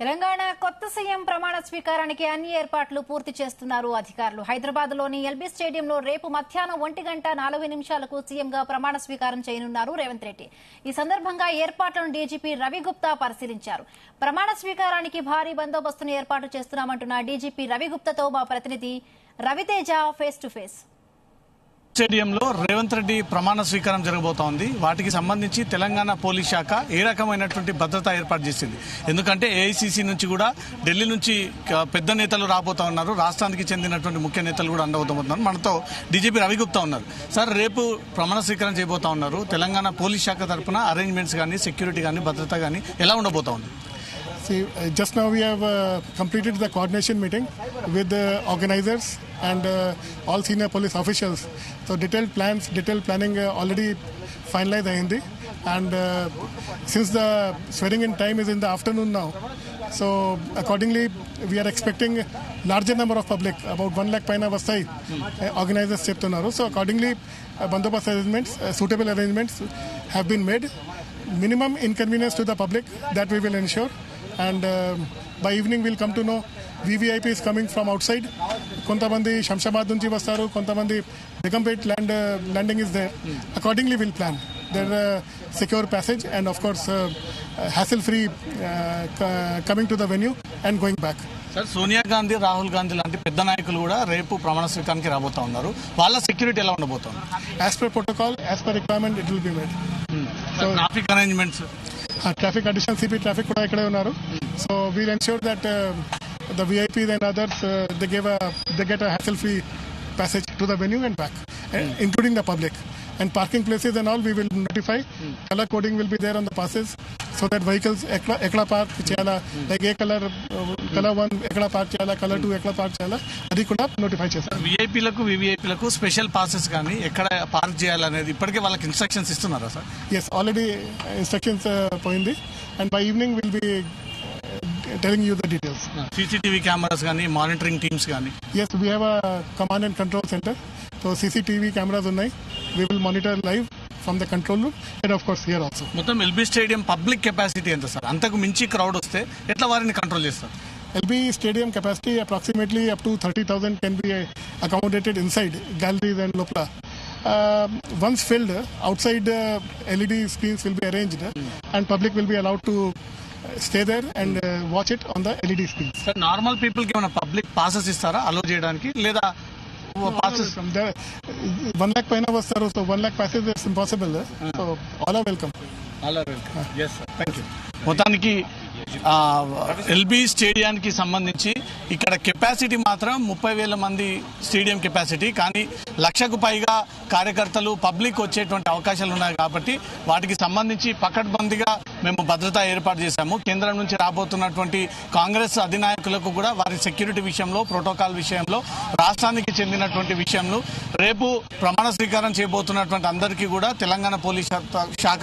తెలంగాణ కొత్త సీఎం ప్రమాణ స్వీకారానికి అన్ని ఏర్పాట్లు పూర్తి చేస్తున్నారు అధికారులు. హైదరాబాద్లోని ఎల్బీ స్టేడియంలో రేపు మధ్యాహ్నం ఒంటి గంట నాలుగు నిమిషాలకు సీఎంగా ప్రమాణ స్వీకారం చేయనున్నారు రేవంత్ రెడ్డి. ఈ సందర్భంగా ఏర్పాట్లను డీజీపీ రవిగుప్తా పరిశీలించారు. ప్రమాణ స్వీకారానికి భారీ బందోబస్తును ఏర్పాటు చేస్తున్నామంటున్న డీజీపీ రవిగుప్తతో మా ప్రతినిధి రవితేజ ఫేస్ టు ఫేస్. స్టేడియంలో రేవంత్ రెడ్డి ప్రమాణ స్వీకారం జరగబోతోంది. వాటికి సంబంధించి తెలంగాణ పోలీస్ శాఖ ఏ రకమైనటువంటి భద్రత ఏర్పాటు చేసింది. ఎందుకంటే ఏఐసీసీ నుంచి కూడా ఢిల్లీ నుంచి పెద్ద నేతలు రాబోతా ఉన్నారు. రాష్ట్రానికి చెందినటువంటి ముఖ్య నేతలు కూడా అండబోతున్నారు మనతో డీజీపీ రవిగుప్తా ఉన్నారు. సార్ రేపు ప్రమాణ స్వీకారం చేయబోతా ఉన్నారు. తెలంగాణ పోలీస్ శాఖ తరఫున అరేంజ్మెంట్స్ కానీ సెక్యూరిటీ కానీ భద్రత కానీ ఎలా ఉండబోతా ఉంది? See, uh, just now we have uh, completed the coordination meeting with the organizers and uh, all senior police officials. So detailed plans, detailed planning already finalized Hindi. And since the swearing-in time is in the afternoon now, so accordingly, we are expecting larger number of public, about 1 lakh paina vasai uh, organizers cheptunaru. So accordingly, uh, bandobas arrangements, uh, suitable arrangements have been made. Minimum inconvenience to the public that we will ensure. And um by evening we'll come to know VVIP is coming from outside. కొంతమంది శంషాబాద్ నుంచి వస్తారు కొంతమంది Begumpet land landing is there accordingly will plan there secure passage and of course hassle free coming to the venue and going back sir Sonia Gandhi Rahul Gandhi లాంటి పెద్ద నాయకులు కూడా రేపు ప్రమాణ స్వీకారానికి రాబోతా ఉన్నారు. వాళ్ళ సెక్యూరిటీ ఎలా ఉండబోతోంది? As per protocol as per requirement it will be made traffic arrangements traffic additional CP traffic కూడా ఇక్కడే ఉన్నారు so we'll ensure that the VIPs and others they gave they get hassle free passage to the venue and back, uh, including the public. And parking places and all we will notify. Color coding will be there on the passes So that vehicles ekla, ekla park చేయాలా like a colour colour one ఎక్కడ park చేయాలా colour two ఎక్కడ park చేయాలా అది కూడా notify చేస్తాం విఐపీలకు వివిఐపీలకు special passes కానీ ఎక్కడ పార్క్ చేయాలనేది ఇప్పటికే వాళ్ళకి ఇన్స్ట్రక్షన్స్ ఇస్తున్నారా సార్? ఎస్ ఆల్రెడీ ఇన్స్ట్రక్షన్స్ పోయింది. And by evening will be telling you the details CCTV cameras కానీ మానిటరింగ్ టీమ్స్ కానీ. Yes, we have a command and control center. So CCTV cameras ఉన్నాయి. We will monitor live. From the control room and of course here also. మొత్తం LB stadium public capacity ఎంత sir అంతకు మించి crowd వస్తే ఎట్లా వారిని control చేస్తారు LB stadium capacity approximately up to 30,000 can be uh, accommodated inside galleries and lopla. Um once filled, outside uh, LED screens will be arranged and public will be allowed to uh, stay there and uh, watch it on the LED screens. Sir normal పీపుల్కి ఏమైనా public passes ఇస్తారా allow చేయడానికి లేదా passes From there, 1 lakh paina vastaru, so 1 lakh passes is impossible. So all are welcome. Thank you మొత్తానికి LB స్టేడియానికి సంబంధించి ఇక్కడ capacity మాత్రం ముప్పై వేల మంది స్టేడియం కెపాసిటీ కానీ లక్షకు పైగా కార్యకర్తలు పబ్లిక్ వచ్చేటువంటి అవకాశాలు ఉన్నాయి కాబట్టి వాటికి సంబంధించి పకడ్బందీగా మేము భద్రత ఏర్పాటు చేశాము. కేంద్రం నుంచి రాబోతున్నటువంటి కాంగ్రెస్ అధినాయకులకు కూడా వారి సెక్యూరిటీ విషయంలో ప్రోటోకాల్ విషయంలో రాష్ట్రానికి చెందినటువంటి విషయంలో రేపు ప్రమాణ స్వీకారం చేయబోతున్నటువంటి అందరికీ కూడా తెలంగాణ పోలీస్ శాఖ- శాఖ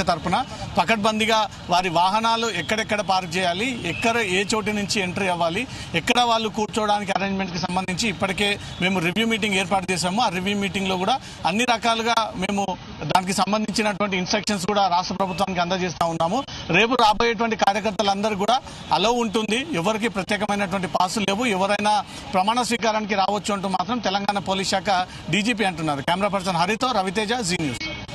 పకడ్బందీగా వారి వాహనాలు ఎక్కడెక్కడ పార్క్ చేయాలి ఎక్కడ ఏ చోటు నుంచి ఎంట్రీ అవ్వాలి ఎక్కడ వాళ్ళు కూర్చోవడానికి అరేంజ్మెంట్కి సంబంధించి ఇప్పటికే మేము రివ్యూ మీటింగ్ ఏర్పాటు చేశాము. ఆ రివ్యూ మీటింగ్లో కూడా అన్ని రకాలుగా మేము దానికి సంబంధించినటువంటి ఇన్స్ట్రక్షన్స్ కూడా రాష్ట్ర ప్రభుత్వానికి అందజేస్తూ ఉన్నాము. రేపు రాబోయేటువంటి కార్యకర్తలందరూ కూడా అలో ఉంటుంది. ఎవరికి ప్రత్యేకమైనటువంటి పాసులు లేవు. ఎవరైనా ప్రమాణ స్వీకారానికి రావచ్చు అంటూ మాత్రం తెలంగాణ పోలీస్ శాఖ డీజీపీ అంటున్నారు. కెమెరా పర్సన్ హరితో రవితేజ జీ న్యూస్.